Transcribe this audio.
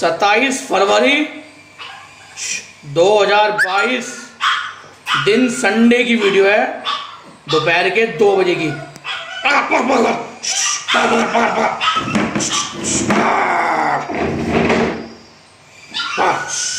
27 फरवरी 2022 दिन संडे की वीडियो है दोपहर के दो बजे की Ah!